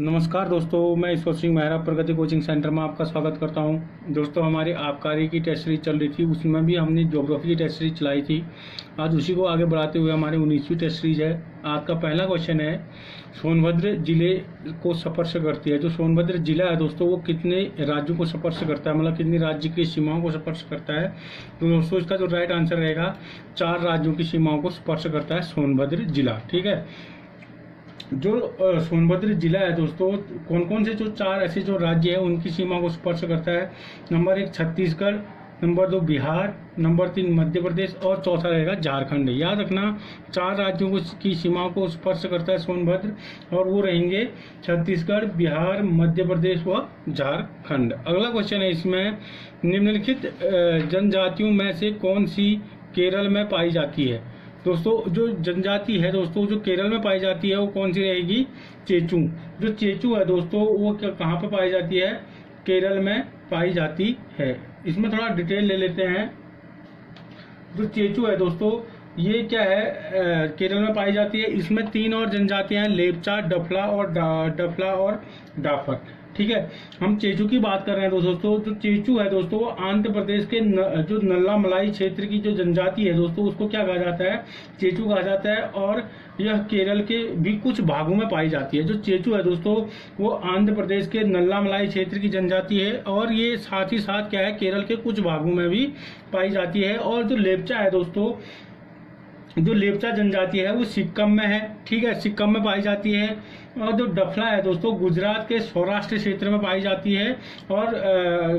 नमस्कार दोस्तों, मैं ईश्वर सिंह मेहरा, प्रगति कोचिंग सेंटर में आपका स्वागत करता हूँ। दोस्तों, हमारी आबकारी की टेस्ट सीरीज़ चल रही थी, उसमें भी हमने ज्योग्राफी की टेस्ट सीरीज़ चलाई थी। आज उसी को आगे बढ़ाते हुए हमारी उन्नीसवीं टेस्ट सीरीज़ है। आज का पहला क्वेश्चन है, सोनभद्र ज़िले को स्पर्श करती है। जो सोनभद्र जिला है दोस्तों, वो कितने राज्यों को स्पर्श करता है? मतलब कितनी राज्य की सीमाओं को स्पर्श करता है? तो दोस्तों, इसका जो राइट आंसर रहेगा, चार राज्यों की सीमाओं को स्पर्श करता है सोनभद्र जिला, ठीक है? जो सोनभद्र जिला है दोस्तों कौन कौन से जो चार ऐसे जो राज्य है, उनकी सीमा को स्पर्श करता है? नंबर एक छत्तीसगढ़, नंबर दो बिहार, नंबर तीन मध्य प्रदेश और चौथा रहेगा झारखंड। याद रखना, चार राज्यों को की सीमाओं को स्पर्श करता है सोनभद्र और वो रहेंगे छत्तीसगढ़, बिहार, मध्य प्रदेश व झारखंड। अगला क्वेश्चन है इसमें, निम्नलिखित जनजातियों में से कौन सी केरल में पाई जाती है? दोस्तों, जो जनजाति है दोस्तों, जो केरल में पाई जाती है, वो कौन सी रहेगी? चेचू। जो चेचू है दोस्तों, वो कहाँ पे पाई जाती है? केरल में पाई जाती है। इसमें थोड़ा डिटेल ले लेते हैं। जो चेचू है दोस्तों, ये क्या है? केरल में पाई जाती है। इसमें तीन और जनजातियाँ हैं, लेपचा, डफला और डफला और डाफर। ठीक है? हम चेचू की बात कर रहे हैं दोस्तों जो चेचू है दोस्तों वो आंध्र प्रदेश के न, जो नल्ला मलाई क्षेत्र की जो जनजाति है दोस्तों उसको क्या कहा जाता है? चेचू कहा जाता है और यह केरल के भी कुछ भागों में पाई जाती है। जो चेचू है दोस्तों वो आंध्र प्रदेश के नल्ला मलाई क्षेत्र की जनजाति है और ये साथ ही साथ क्या है केरल के कुछ भागों में भी पाई जाती है। और जो लेपचा है दोस्तों जो लेपचा जनजाति है, वो सिक्किम में है, ठीक है, सिक्किम में पाई जाती है। और जो डफला है दोस्तों, गुजरात के सौराष्ट्र क्षेत्र में पाई जाती है। और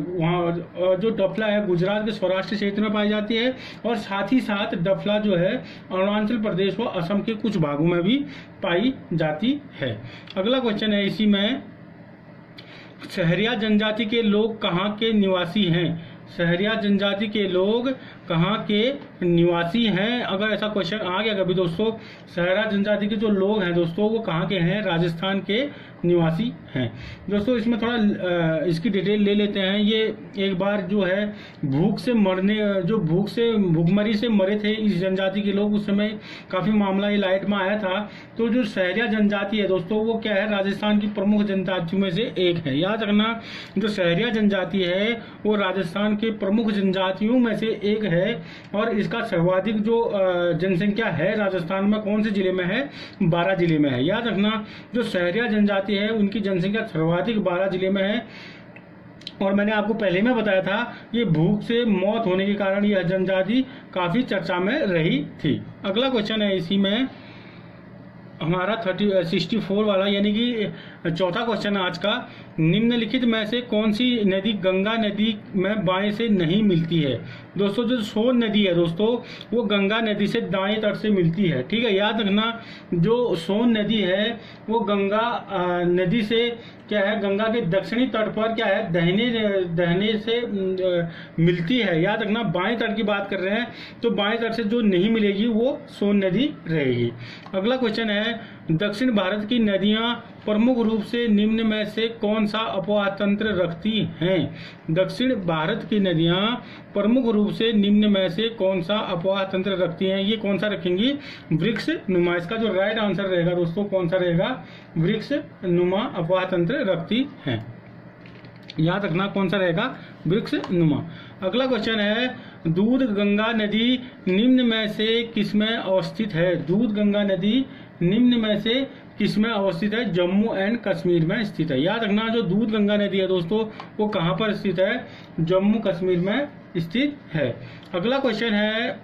वहाँ जो डफला है, गुजरात के सौराष्ट्र क्षेत्र में पाई जाती है। और साथ ही साथ डफला जो है, अरुणाचल प्रदेश व असम के कुछ भागों में भी पाई जाती है। अगला क्वेश्चन है इसी में, शहरिया जनजाति के लोग कहाँ के निवासी हैं? शहरिया जनजाति के लोग कहाँ के निवासी हैं? अगर ऐसा क्वेश्चन आ गया, कभी दोस्तों शहरा जनजाति के जो लोग हैं दोस्तों, वो कहाँ के हैं? राजस्थान के निवासी हैं। दोस्तों, इसमें थोड़ा इसकी डिटेल ले लेते हैं। ये एक बार जो है, भूख से मरने जो भूख से, भूखमरी से मरे थे इस जनजाति के लोग, उस समय काफ़ी मामला ये लाइट में आया था। तो जो शहरिया जनजाति है, दोस्तों, वो क्या है? राजस्थान की प्रमुख जनजातियों में से एक है। याद रखना, जो शहरिया जनजाति है, वो राजस्थान के प्रमुख जनजातियों में से एक है। और इसका सर्वाधिक जो जनसंख्या है राजस्थान में, कौन से ज़िले में है? बारह ज़िले में है। याद रखना, जो शहरिया जनजाति है, उनकी जनसंख्या सर्वाधिक बारह ज़िले में है। और मैंने आपको पहले में बताया था, ये भूख से मौत होने के कारण यह जनजाति काफ़ी चर्चा में रही थी। अगला क्वेश्चन है इसी में। हमारा थर्टी सिक्सटी फोर वाला, यानी कि चौथा क्वेश्चन आज का। निम्नलिखित में से कौन सी नदी गंगा नदी में बाएँ से नहीं मिलती है? दोस्तों, जो सोन नदी है दोस्तों, वो गंगा नदी से दाएँ तट से मिलती है। ठीक है, याद रखना, जो सोन नदी है, वो गंगा नदी से क्या है, गंगा के दक्षिणी तट पर क्या है, दहने दहने से मिलती है। याद रखना, बाएँ तट की बात कर रहे हैं तो बाएँ तट से जो नहीं मिलेगी, वो सोन नदी रहेगी। अगला क्वेश्चन है दक्षिण भारत की नदियाँ प्रमुख रूप से निम्न में से कौन सा अपवाह तंत्र रखती हैं? दक्षिण भारत की नदियाँ प्रमुख रूप से निम्न में से कौन सा अपवाह तंत्र रखती हैं? ये कौन सा रखेंगी? वृक्ष नुमा। इसका जो राइट आंसर रहेगा दोस्तों, कौन सा रहेगा? वृक्ष नुमा अपवाह तंत्र रखती हैं। याद रखना कौन सा रहेगा? वृक्ष नुमा। अगला क्वेश्चन है, दूध गंगा नदी निम्न में से किसमें अवस्थित है? दूध गंगा नदी निम्न में से किसमें अवस्थित है? जम्मू एंड कश्मीर में स्थित है। याद रखना, जो दूध गंगा नदी है दोस्तों, वो कहाँ पर स्थित है? जम्मू कश्मीर में स्थित है। अगला क्वेश्चन है,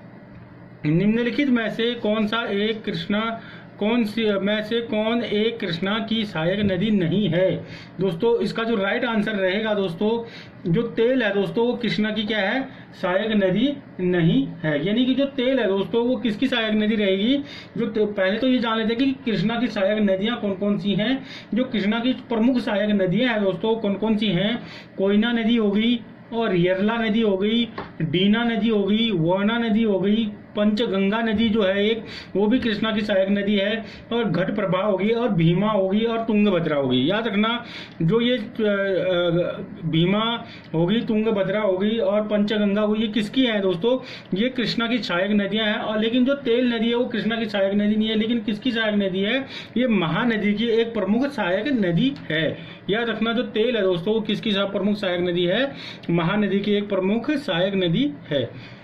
निम्नलिखित में से कौन सा एक कृष्णा कौन सी, में से कौन एक कृष्णा की सहायक नदी नहीं है? दोस्तों, इसका जो राइट आंसर रहेगा दोस्तों, जो तेल है दोस्तों, वो कृष्णा की क्या है? सहायक नदी नहीं है। यानी कि जो तेल है दोस्तों, वो किसकी सहायक नदी रहेगी? जो पहले तो ये जान लेते कि कृष्णा की सहायक नदियाँ कौन कौन सी हैं? जो कृष्णा की प्रमुख सहायक नदियाँ हैं दोस्तों कौन कौन सी हैं? कोयना नदी होगी और यरला नदी हो गई, डीना नदी हो गई, वर्ना नदी हो गई पंचगंगा नदी जो है एक, वो भी कृष्णा की सहायक नदी है, और घट प्रभा होगी, और भीमा होगी, और तुंगभद्रा होगी। याद रखना, जो ये भीमा होगी, तुंगभद्रा होगी, और पंचगंगा होगी, ये किसकी है दोस्तों? ये कृष्णा की सहायक नदियाँ हैं, और लेकिन जो तेल नदी है, वो कृष्णा की सहायक नदी नहीं है, लेकिन किसकी सहायक नदी है? ये महानदी की एक प्रमुख सहायक नदी है। याद रखना, जो तेल है दोस्तों, वो किसकी प्रमुख सहायक नदी है? महानदी की एक प्रमुख सहायक नदी है।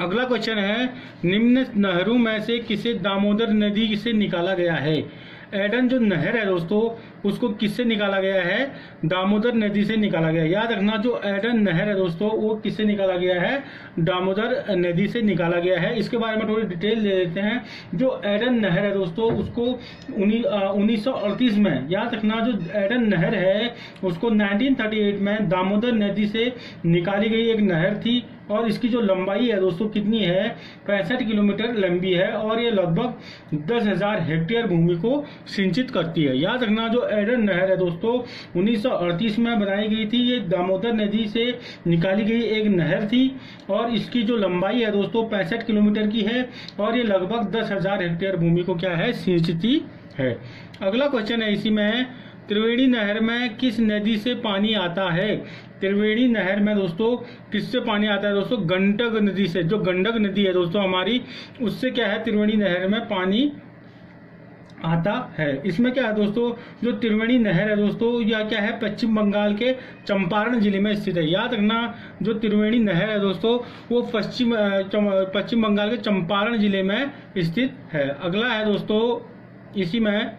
अगला क्वेश्चन है, निम्न नहरों में से किसे दामोदर नदी से निकाला गया है? एडन, जो नहर है दोस्तों, उसको किससे निकाला गया है? दामोदर नदी से निकाला गया। याद रखना, जो एडन नहर है दोस्तों, वो किससे निकाला गया है? दामोदर नदी से निकाला गया है। इसके बारे में थोड़ी डिटेल ले लेते हैं। जो एडन नहर है दोस्तों, उसको उन्नीस सौ अड़तीस में, याद रखना, जो एडन नहर है, उसको 1938 में दामोदर नदी से निकाली गई एक नहर थी। और इसकी जो लंबाई है दोस्तों कितनी है? पैंसठ किलोमीटर लंबी है और ये लगभग दस हज़ार हेक्टेयर भूमि को सिंचित करती है। याद रखना जो एडन नहर है दोस्तों 1938 में बनाई गई थी। ये दामोदर नदी से निकाली गई एक नहर थी और इसकी जो लंबाई है दोस्तों पैंसठ किलोमीटर की है और ये लगभग दस हज़ार हेक्टेयर भूमि को क्या है? सिंचती है अगला क्वेश्चन है इसी में। त्रिवेणी नहर में किस नदी से पानी आता है? त्रिवेणी नहर में दोस्तों, किससे पानी आता है दोस्तों? गंडक नदी से। जो गंडक नदी है दोस्तों हमारी, उससे क्या है? त्रिवेणी नहर में पानी आता है। इसमें क्या है दोस्तों? जो त्रिवेणी नहर है दोस्तों यह क्या है? पश्चिम बंगाल के चंपारण ज़िले में स्थित है। याद रखना, जो त्रिवेणी नहर है दोस्तों, वो पश्चिम पश्चिम बंगाल के चंपारण ज़िले में स्थित है। अगला है दोस्तों, इसी में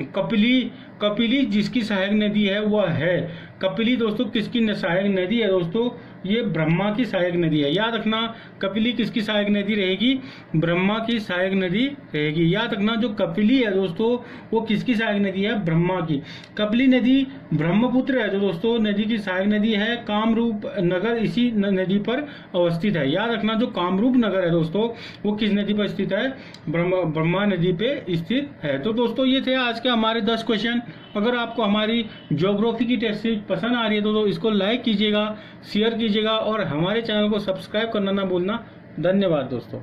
कपिली कपिली जिसकी सहायक नदी है, वह है। कपिली दोस्तों, किसकी सहायक नदी है दोस्तों? ये ब्रह्मा की सहायक नदी है। याद रखना, कपिली किसकी सहायक नदी रहेगी? ब्रह्मा की सहायक नदी रहेगी। याद रखना, जो कपिली है दोस्तों, वो किसकी सहायक नदी है? ब्रह्मा की। कपिली नदी ब्रह्मपुत्र है जो दोस्तों, नदी की सहायक नदी है। कामरूप नगर इसी नदी पर अवस्थित है। याद रखना, जो कामरूप नगर है दोस्तों, वो किस नदी पर स्थित है? ब्रह्मा नदी पे स्थित है। तो दोस्तों, ये थे आज के हमारे दस क्वेश्चन अगर आपको हमारी ज्योग्राफी की टेस्ट सीरीज़ पसंद आ रही है तो, तो इसको लाइक कीजिएगा शेयर कीजिएगा और हमारे चैनल को सब्सक्राइब करना ना भूलना। धन्यवाद दोस्तों।